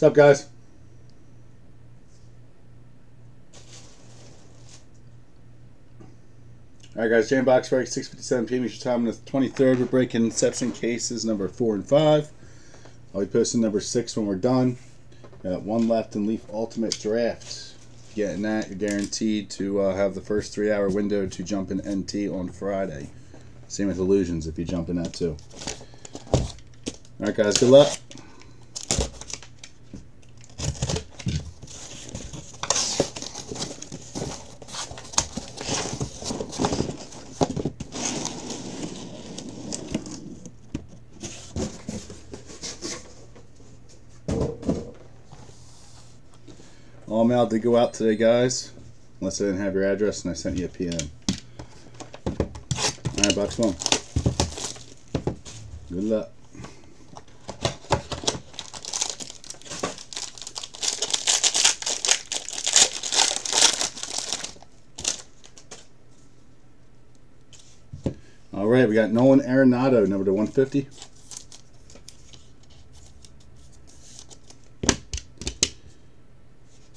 What's up, guys? All right, guys. Jam Box Break, 6:57 p.m. Eastern Time on the 23rd. We're breaking Inception cases number four and five. I'll be posting number six when we're done. Got one left in Leaf Ultimate Draft. Getting that, you're guaranteed to uh, have the first three-hour window to jump in NT on Friday. Same with Illusions if you jump in that too. All right, guys. Good luck. All mail did go out today, guys. Unless I didn't have your address and I sent you a PM. Alright, box one. Good luck. Alright, we got Nolan Arenado, number to 150.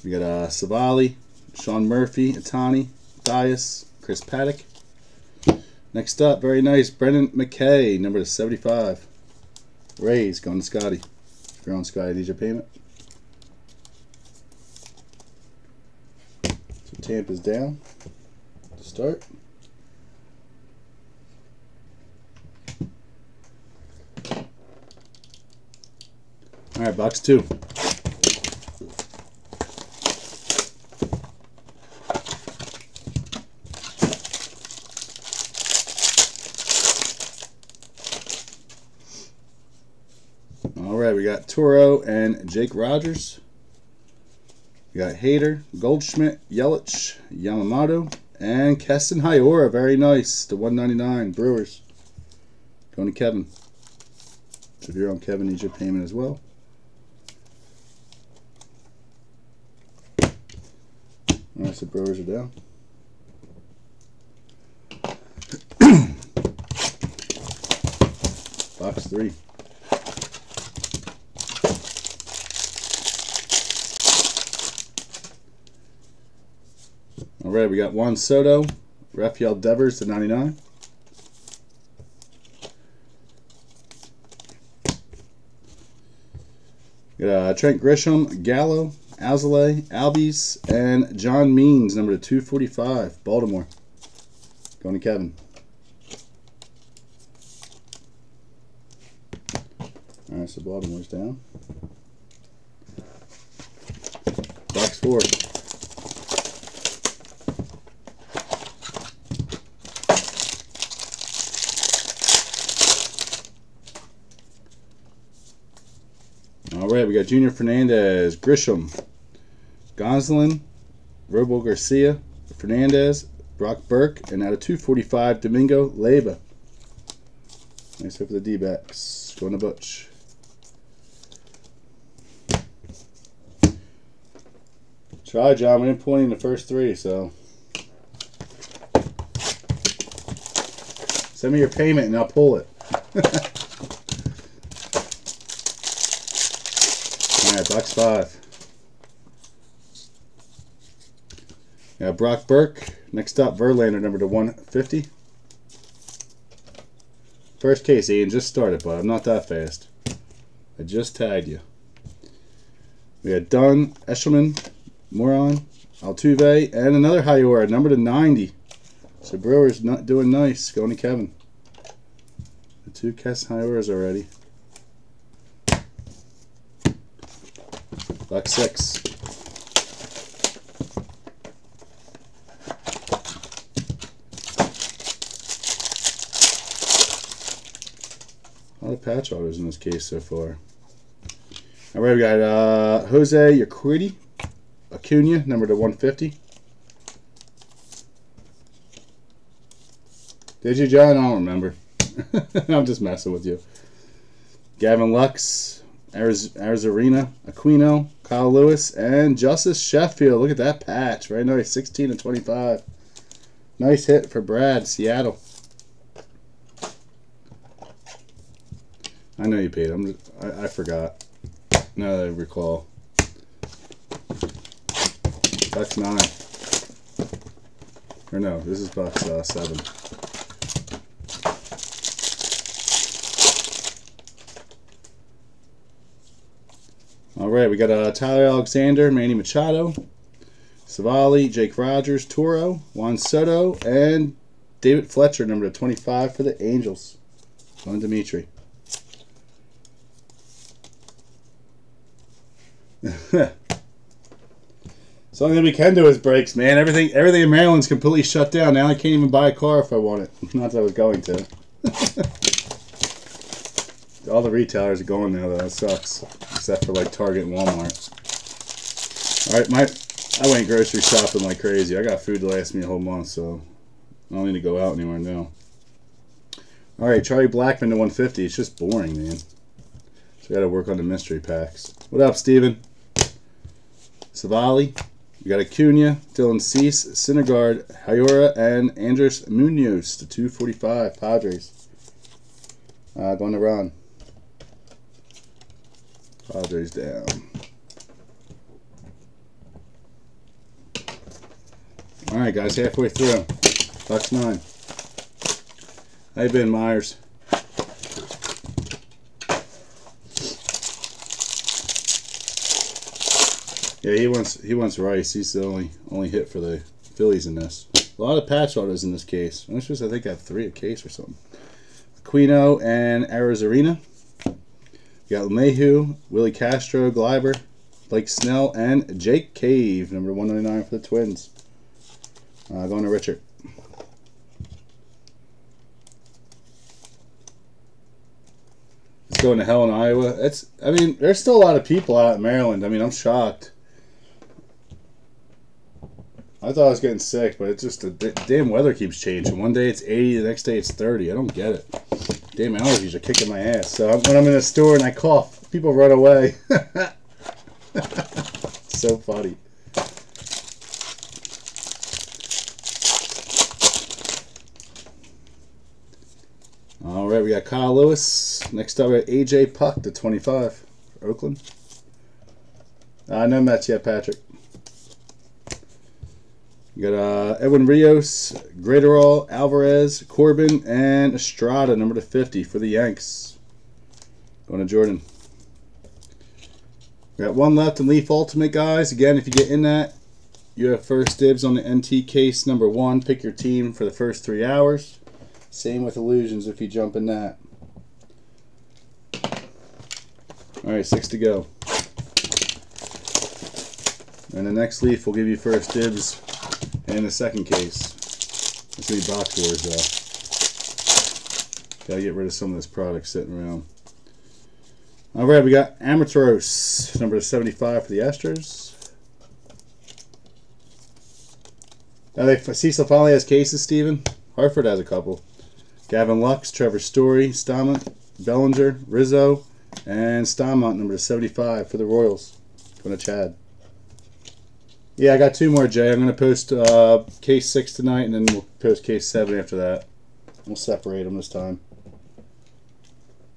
We got uh, Savali, Sean Murphy, Ohtani, Dias, Chris Paddack. Next up, very nice, Brendan McKay, number to 75. Rays, going to Scotty. If you're on Scotty, needs your payment. So Tampa's down to start. All right, box two. All right, we got Toro and Jake Rogers. We got Hader, Goldschmidt, Yelich, Yamamoto, and Keston Hiura. Very nice. The 199 Brewers. Going to Kevin. So if you're on Kevin, needs your payment as well. All right, so Brewers are down. Box three. Right, we got Juan Soto, Rafael Devers to 99. We got uh, Trent Grisham, Gallo, Alzolay, Albies, and John Means, number to 245, Baltimore. Going to Kevin. All right, so Baltimore's down. Box four. We got Junior Fernandez, Grisham, Gonsolin, Robo Garcia, Fernandez, Brock Burke, and out of 245, Domingo Leyba. Nice hit for the D-backs. Going to Butch. Try, John. We didn't pull any in the first three, so. Send me your payment and I'll pull it. Alright, box five. Yeah, Brock Burke. Next up, Verlander, number to 150. First case, Ian. Just started, but I'm not that fast. I just tagged you. We got Dunn, Eshelman, Moron, Altuve, and another Hiura, number to 90. So Brewers not doing nice. Going to Kevin. The two Kess Hiuras already. Box six. A lot of patch autos in this case so far. All right, we got uh, Jose Yaquiti, Acuna, number to 150. Did you, John? I don't remember. I'm just messing with you. Gavin Lux, Arozarena, Aquino, Kyle Lewis, and Justice Sheffield. Look at that patch. Right now he's 16 and 25. Nice hit for Brad, Seattle. I know you paid. I'm. I, I forgot. Now that I recall. That's nine. Or no, this is box uh, seven. Right, we got uh, Tyler Alexander, Manny Machado, Savali, Jake Rogers, Toro, Juan Soto, and David Fletcher, number 25 for the Angels. Juan Dimitri. So only thing we can do is breaks, man. Everything everything in Maryland's completely shut down. Now I can't even buy a car if I want it. Not that I was going to. All the retailers are going now though. That sucks. Except for like Target and Walmart. Alright, my I went grocery shopping like crazy. I got food to last me a whole month, so I don't need to go out anywhere now. Alright, Charlie Blackmon to 150. It's just boring, man. So I gotta work on the mystery packs. What up, Steven? Savali. We got Acuna, Dylan Cease, Syndergaard, Hiura, and Andres Munoz to 245 Padres. Uh, going to run. Padres down. All right, guys, halfway through. Box nine. How you been, Myers? Yeah, he wants he wants Rice. He's the only only hit for the Phillies in this. A lot of patch autos in this case. I'm just I think I have three a case or something. Aquino and Arozarena. You got Mayhew, Willi Castro, Gleiber, Blake Snell, and Jake Cave, number 199 for the Twins. Uh, going to Richard. It's going to hell in Iowa. It's I mean, there's still a lot of people out in Maryland. I mean, I'm shocked. I thought I was getting sick, but it's just the damn weather keeps changing. One day it's 80, the next day it's 30. I don't get it. Damn allergies are kicking my ass. So when I'm in a store and I cough, people run away. so funny. All right, we got Kyle Lewis. Next up, we got AJ Puk, to 25 for Oakland. Uh, no Mets yet, Patrick. You got uh, Edwin Rios, Graterol, Alvarez, Corbin, and Estrada, number to 50 for the Yanks. Going to Jordan. We got one left in Leaf Ultimate, guys. Again, if you get in that, you have first dibs on the NT case number one. Pick your team for the first three hours. Same with Illusions if you jump in that. All right, six to go. And the next leaf will give you first dibs and the second case. Let's see box wars though. Gotta get rid of some of this product sitting around. Alright, we got Amatros, number 75 for the Astros. Now they Cecil finally has cases, Steven. Hartford has a couple. Gavin Lux, Trevor Story, Staumont, Bellinger, Rizzo, and Staumont, number 75 for the Royals. Going to Chad. Yeah, I got two more, Jay. I'm going to post uh, case 6 tonight, and then we'll post case 7 after that. We'll separate them this time.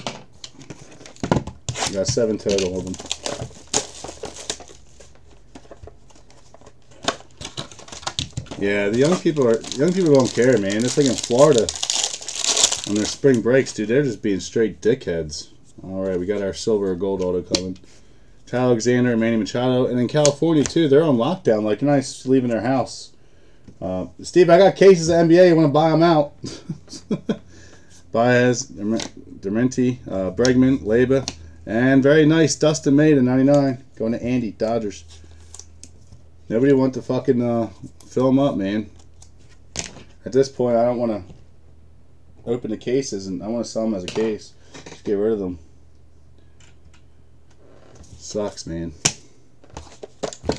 We got 7 total of them. Yeah, the young people are young people don't care, man. It's like in Florida on their spring breaks, dude. They're just being straight dickheads. All right, we got our silver or gold auto coming. Alexander and Manny Machado. And in California, too, they're on lockdown. Like, they're not leaving their house. Uh, Steve, I got cases of NBA. You want to buy them out? Baez, Dementi, uh, Bregman, Leyba, and very nice Dustin to 99. Going to Andy, Dodgers. Nobody want to fucking uh, fill them up, man. At this point, I don't want to open the cases, and I want to sell them as a case. Just get rid of them. Sucks, man.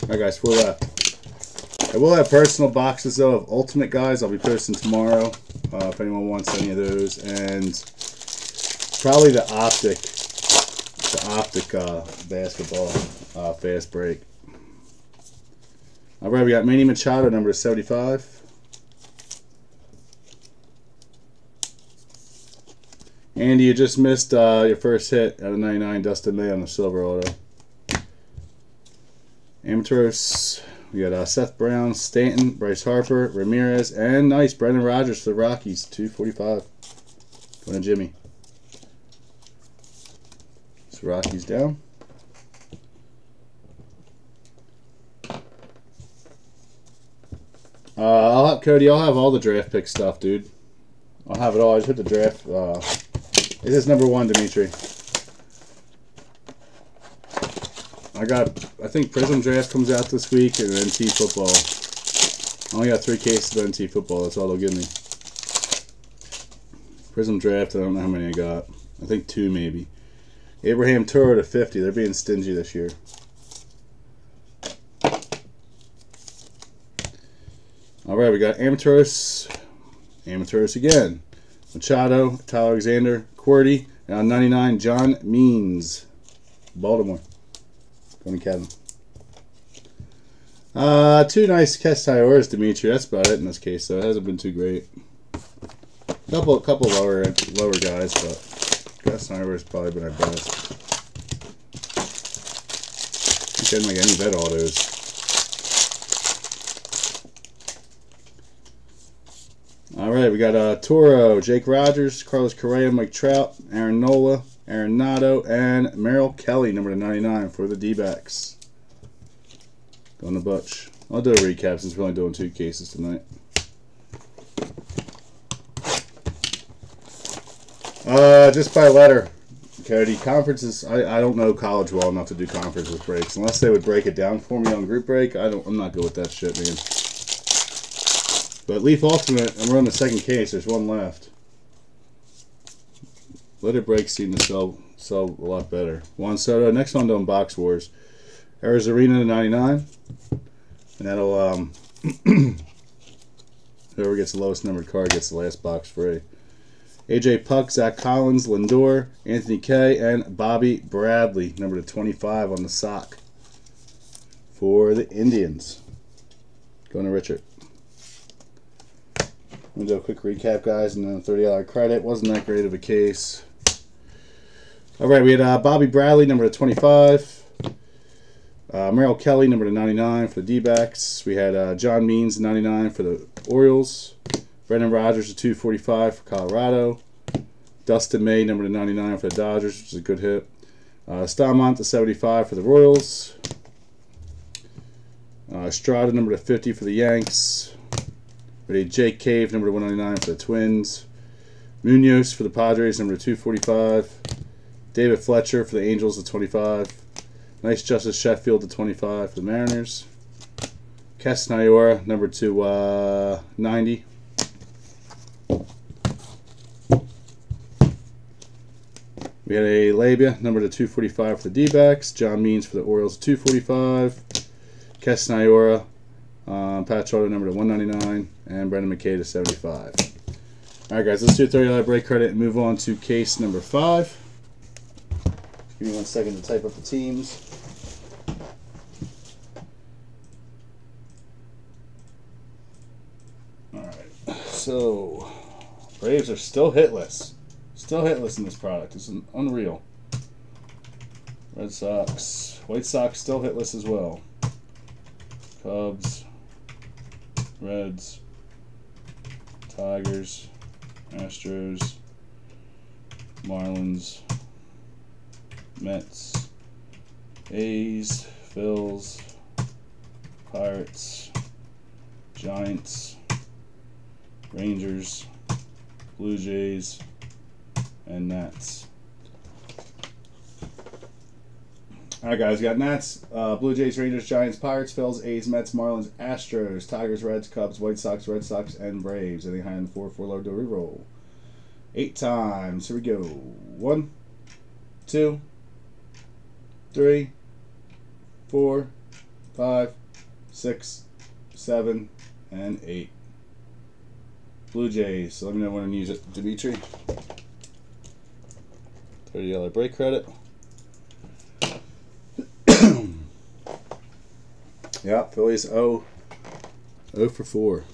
Alright, guys, four left. I will have personal boxes, though, of Ultimate guys. I'll be posting tomorrow uh, if anyone wants any of those. And probably the Optic, the Optic uh, basketball uh, fast break. Alright, we got Manny Machado, number 75. Andy, you just missed uh, your first hit out of 99 Dustin May on the silver auto. Amatros, We got uh, Seth Brown, Stanton, Bryce Harper, Ramirez, and nice Brendan Rodgers for the Rockies, 245. Going to Jimmy. So Rockies down. Uh, I'll have Cody. I'll have all the draft pick stuff, dude. I'll have it all. I just hit the draft. Uh, it is number one, Dimitri. I got. I think Prism Draft comes out this week and NT Football. I only got three cases of NT Football. That's all they'll give me. Prism Draft. I don't know how many I got. I think two maybe. Abraham Toro to 50. They're being stingy this year. All right, we got Amateurs, Amateurs again. Machado, Tyler Alexander, QWERTY, and on 99, John Means, Baltimore. Going to Kevin. Uh, two nice Castioras, Dimitri. That's about it in this case, so It hasn't been too great. Couple, couple lower, lower guys, but Castioras has probably been our best. Didn't like any vet autos. All right, we got uh, Toro, Jake Rogers, Carlos Correa, Mike Trout, Aaron Nola, Arenado, and Merrill Kelly, number 99 for the D-backs. Going to Butch. I'll do a recap since we're only doing two cases tonight. Uh, just by letter. Cody, conferences, I, I don't know college well enough to do conferences breaks. Unless they would break it down for me on group break, I don't, I'm not good with that shit, man. But Leaf Ultimate, and we're on the second case. There's one left. Letter breaks seem to sell sell a lot better. Juan Soto. Next one doing Box Wars. Arozarena to 99. And that'll, um, whoever gets the lowest numbered card gets the last box free. AJ Puk, Zach Collins, Lindor, Anthony Kay, and Bobby Bradley, number to 25 on the sock for the Indians. Going to Richard. I'm going to do a quick recap, guys, and then a $30 credit. Wasn't that great of a case. All right, we had uh, Bobby Bradley, number to 25. Uh, Merrill Kelly, number to 99 for the D-backs. We had uh, John Means, 99 for the Orioles. Brendan Rodgers, to 245 for Colorado. Dustin May, number to 99 for the Dodgers, which is a good hit. Uh, Staumont, to 75 for the Royals. Uh, Estrada, number to 50 for the Yanks. Ready, Jake Cave, number 199 for the Twins. Munoz for the Padres, number 245. David Fletcher for the Angels, at 25. Nice Justice Sheffield, at 25 for the Mariners. Kes Nyora, number 290. Uh, we had a Labia, number to 245 for the D-backs. John Means for the Orioles, 245. Kes Nyora, um, Pat Trotter, number to 199, and Brendan McKay to 75. All right, guys, let's do a 30 dollar break credit and move on to case number five. Give me one second to type up the teams. All right, so Braves are still hitless. Still hitless in this product. It's unreal. Red Sox, White Sox still hitless as well. Cubs, Reds, Tigers, Astros, Marlins, Mets, A's, Phils, Pirates, Giants, Rangers, Blue Jays, and Nats. All right, guys, we got Nats, uh, Blue Jays, Rangers, Giants, Pirates, Phils, A's, Mets, Marlins, Astros, Tigers, Reds, Cubs, White Sox, Red Sox, and Braves. Anything high in the four, four low, do reroll. Eight times. Here we go. One, two, three, four, five, six, seven, and eight. Blue Jays. So let me know when to use it, Dimitri. $30 break credit. Yeah, Phillies 0, 0 for 4.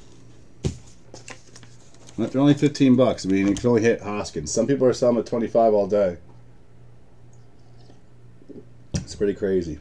They're only 15 bucks. I mean, you can only hit Hoskins. Some people are selling at 25 all day. It's pretty crazy.